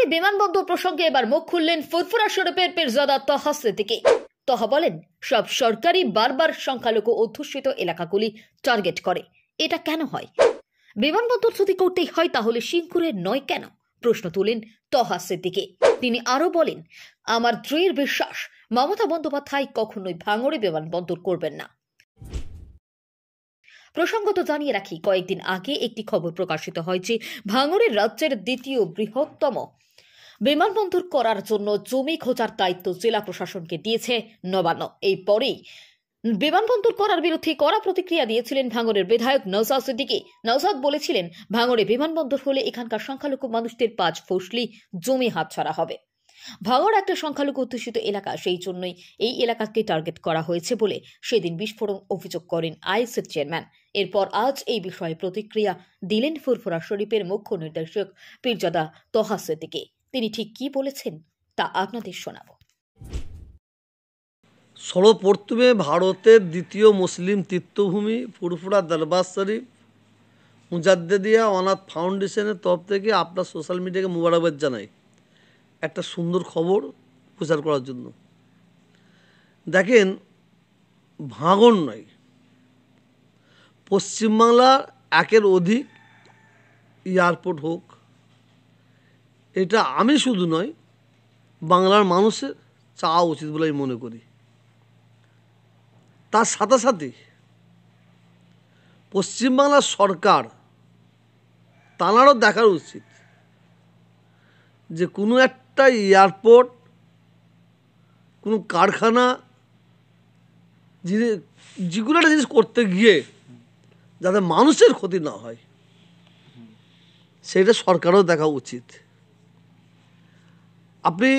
ভাঙড়ে বিমানবন্দর প্রসঙ্গে এবার মুখ খুললেন ফুরফুরা শরীফের পীরজাদা তহা সিদ্দিকী। তহা বলেন, সব সরকারি বারবার সংখ্যালঘু অধ্যুষিত এলাকাগুলি টার্গেট করে। এটা কেন হয়? বিমানবন্দর যদি করতেই হয়, তাহলে সিংকুরের নয় কেন? প্রশ্ন তুলেন তহা সিদ্দিকী। তিনি আরও বলেন, আমার দৃঢ় বিশ্বাস, মমতা বন্দ্যোপাধ্যায় কখনোই ভাঙড়ে বিমানবন্দর করবেন না। প্রসঙ্গত জানিয়ে রাখি, কয়েকদিন আগে একটি খবর প্রকাশিত হয় যে ভাঙড়ের রাজ্যের দ্বিতীয় বৃহত্তম বিমানবন্দর করার জন্য জমি খোঁজার দায়িত্ব জেলা প্রশাসনকে দিয়েছে নবান্ন। এই পরেই বিমানবন্দর করার বিরুদ্ধে কড়া প্রতিক্রিয়া দিয়েছিলেন ভাঙড়ের বিধায়ক নওসাদ সিদ্দিকি। নওসাদ বলেছিলেন, ভাঙড়ে বিমানবন্দর হলে এখানকার সংখ্যালঘু মানুষদের পাঁচ ফসলি জমি হাতছাড়া হবে। ভাঙড় একটা সংখ্যালঘু অধ্যুষিত এলাকা, সেই জন্যই এই এলাকাকে টার্গেট করা হয়েছে বলে সেদিন বিস্ফোরণ অভিযোগ করেন আইএসএফ চেয়ারম্যান। এরপর আজ এই বিষয়ে প্রতিক্রিয়া দিলেন ফুরফুরা শরীফের মুখ্য নির্দেশক পীরজাদা তহা সিদ্দিকি। তিনি ঠিক কি বলেছেন তা আপনাদের শোনাবো। সর্বপ্রথমে ভারতের দ্বিতীয় মুসলিম তীর্থভূমি ফুরফুরা দরবার শরীফ মুজাদ্দেদিয়া অনাথ ফাউন্ডেশনের তরফ থেকে আপনার সোশ্যাল মিডিয়াকে মুবারকবাদ জানাই একটা সুন্দর খবর প্রচার করার জন্য। দেখেন, ভাঙন নয়, পশ্চিমবাংলার একের অধিক এয়ারপোর্ট হোক এটা আমি শুধু নয়, বাংলার মানুষের চাওয়া উচিত বলে আমি মনে করি। তার সাথে সাথে পশ্চিমবাংলার সরকার তাঁরাও দেখার উচিত যে কোনো একটা এয়ারপোর্ট, কোনো কারখানা, জিনিস যেগুলো একটা জিনিস করতে গিয়ে যাতে মানুষের ক্ষতি না হয়, সেটা সরকারও দেখা উচিত। আপনি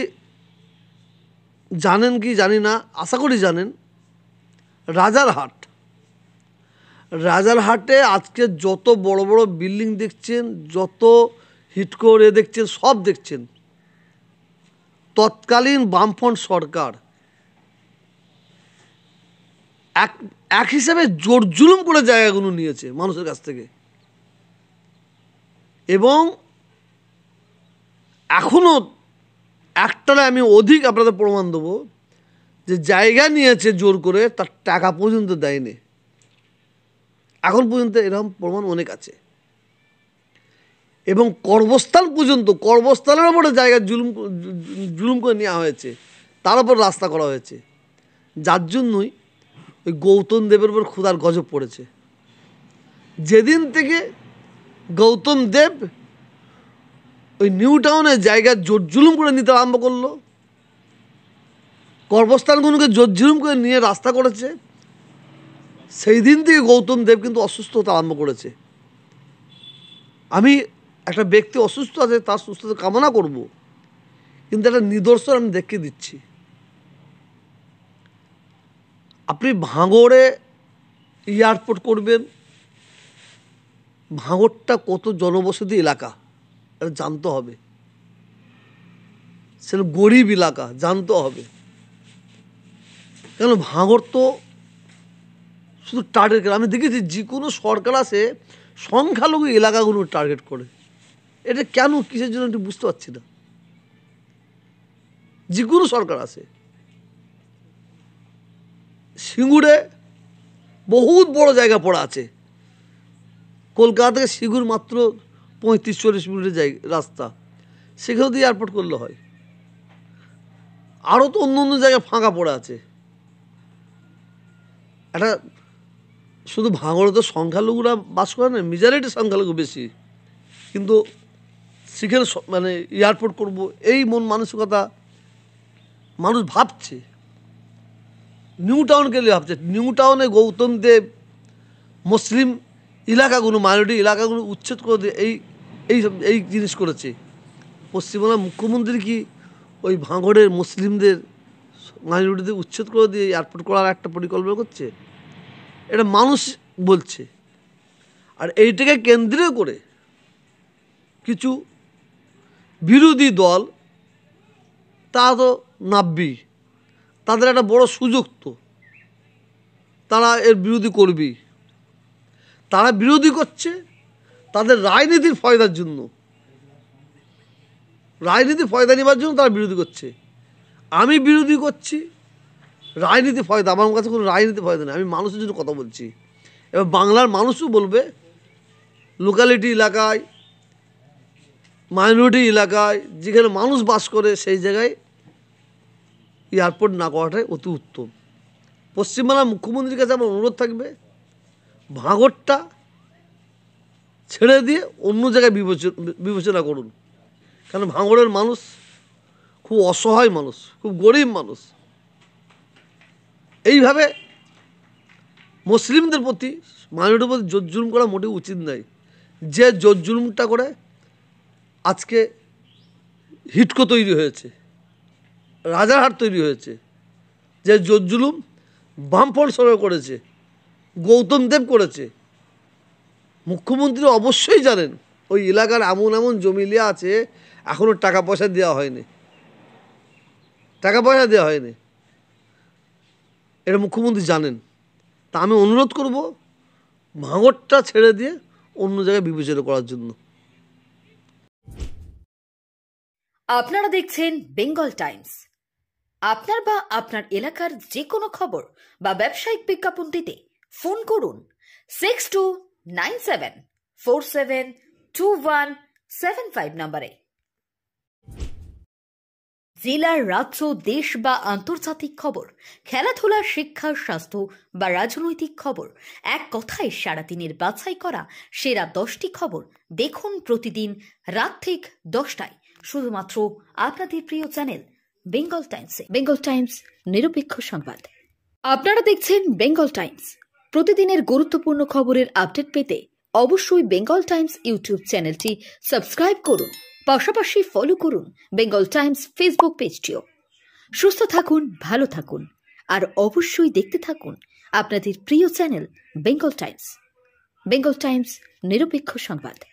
জানেন কি জানি না, আশা করি জানেন রাজারহাট রাজারহাটে আজকে যত বড় বড় বিল্ডিং দেখছেন, যত হিটকোর এ দেখছেন, সব দেখছেন। তৎকালীন বামফ্রন্ট সরকার এক এক হিসাবে জোর জুলুম করে জায়গাগুলো নিয়েছে মানুষের কাছ থেকে। এবং এখনও একটারে আমি অধিক আপনাদের প্রমাণ দেবো যে জায়গা নিয়েছে জোর করে, তার টাকা পর্যন্ত দেয়নি। এখন পর্যন্ত এরকম প্রমাণ অনেক আছে। এবং কর্মস্থান পর্যন্ত কর্মস্থানের ওপরে জায়গা জুলুম জুলুম করে নেওয়া হয়েছে, তার উপর রাস্তা করা হয়েছে। যার জন্যই ওই গৌতম দেবের উপর ক্ষুধার গজব পড়েছে। যেদিন থেকে গৌতম দেব ওই নিউ টাউনের জায়গা জোর জুলুম করে নিতে আরম্ভ করল। কর্মস্থানগুলোকে জোর জুলুম করে নিয়ে রাস্তা করেছে। সেই দিন থেকে গৌতম দেব কিন্তু অসুস্থ হতে আরম্ভ করেছে। আমি একটা ব্যক্তি অসুস্থ আছে, তার সুস্থতা কামনা করব। কিন্তু একটা নিদর্শন আমি দেখে দিচ্ছি। আপনি ভাঙড়ে এয়ারপোর্ট করবেন। ভাঙড়টা কত জনবসতি এলাকা। এটা জানতে হবে। সেটা গরিব এলাকা, জানতে হবে। কেন ভাঙর তো শুধু টার্গেট করে। আমি দেখেছি যে কোনো সরকার আসে সংখ্যালঘু এলাকাগুলো টার্গেট করে। এটা কেন, কিসের জন্য একটু বুঝতে পারছি না। যে কোনো সরকার আসে সিঙ্গুরে বহুত বড় জায়গা পড়া আছে। কলকাতা থেকে সিঙ্গুর মাত্র পঁয়ত্রিশ চল্লিশ মিনিটের জায়গা, রাস্তা। সেখানেও তো এয়ারপোর্ট করলে হয়। আরও তো অন্য অন্য জায়গায় ফাঁকা পড়ে আছে। একটা শুধু ভাঙড়ে তো সংখ্যালঘুরা বাস করে না মেজরিটি সংখ্যালঘু বেশি। কিন্তু সেখানে মানে এয়ারপোর্ট করব, এই মন মানসিকতা মানুষ ভাবছে। নিউ টাউন গেলে ভাবছে? নিউ টাউনে গৌতম দেব, মুসলিম এলাকাগুলো, মাইনরিটি এলাকাগুলো উচ্ছেদ করে দিয়ে এই এই এই জিনিস করেছে। পশ্চিমবাংলার মুখ্যমন্ত্রী কি ওই ভাঙড়ের মুসলিমদের মাইনরিটিদের উচ্ছেদ করে দিয়ে এয়ারপোর্ট করার একটা পরিকল্পনা করছে? এটা মানুষ বলছে। আর এইটাকে কেন্দ্রীয় করে কিছু বিরোধী দল, তা তো নাববি তাদের একটা বড় সুযোগ তো। তারা এর বিরোধী করবেই। তারা বিরোধী করছে তাদের রাজনীতির ফয়দার জন্য। রাজনীতি ফয়দা নেবার জন্য তারা বিরোধী করছে। আমি বিরোধী করছি রাজনীতি ফয়দা, আমার কাছে কোনো রাজনীতি ফয়দা নেই। আমি মানুষের জন্য কথা বলছি। এবার বাংলার মানুষও বলবে লোকালিটি এলাকায় মাইনরিটি এলাকায়, যেখানে মানুষ বাস করে, সেই জায়গায় এয়ারপোর্ট না করাটাই অতি উত্তম। পশ্চিমবাংলার মুখ্যমন্ত্রীর কাছে আমার অনুরোধ থাকবে, ভাঙরটা ছেড়ে দিয়ে অন্য জায়গায় বিবেচনা বিবেচনা করুন। কারণ ভাঙড়ের মানুষ খুব অসহায় মানুষ, খুব গরিব মানুষ। এইভাবে মুসলিমদের প্রতি, মাইনরিটির প্রতি জোর জুলুম করা মোটেই উচিত নয়। যে জোর জুলুমটা করে আজকে হিটকো তৈরি হয়েছে, রাজারহাট তৈরি হয়েছে, যে জোর জুলুম বামফ্রন্ট সরকার করেছে, গৌতম দেব করেছে মুখ্যমন্ত্রী অবশ্যই জানেন, ওই এলাকার এমন এমন জমি লিয়া আছে এখনও টাকা পয়সা দেওয়া হয়নি। টাকা পয়সা দেওয়া হয়নি। এটা মুখ্যমন্ত্রী জানেন। তা আমি অনুরোধ করব, ভাঙরটা ছেড়ে দিয়ে অন্য জায়গায় বিবেচনা করার জন্য। আপনারা দেখছেন বেঙ্গল টাইমস। আপনার বা আপনার এলাকার যে কোনো খবর বা ব্যবসায়িক বিজ্ঞাপন দিতে ফোন করুন, six two nine seven four seven two one seven five নম্বরে জেলার রাজ্য, দেশ বা আন্তর্জাতিক খবর, খেলাধুলা, শিক্ষা, স্বাস্থ্য বা রাজনৈতিক খবর, এক কথায় সারাদিনের বাছাই করা সেরা দশটি খবর দেখুন প্রতিদিন রাত ঠিক দশটায়। শুধুমাত্র আপনাদের প্রিয় চ্যানেল বেঙ্গল টাইমসে। বেঙ্গল টাইমস নিরপেক্ষ সংবাদ। আপনারা দেখছেন বেঙ্গল টাইমস। প্রতিদিনের গুরুত্বপূর্ণ খবরের আপডেট পেতে অবশ্যই বেঙ্গল টাইমস ইউটিউব চ্যানেলটি সাবস্ক্রাইব করুন, পাশাপাশি ফলো করুন বেঙ্গল টাইমস ফেসবুক পেজটিও সুস্থ থাকুন, ভালো থাকুন, আর অবশ্যই দেখতে থাকুন আপনাদের প্রিয় channel Bengal Times. Bengal Times নিরপেক্ষ সংবাদ।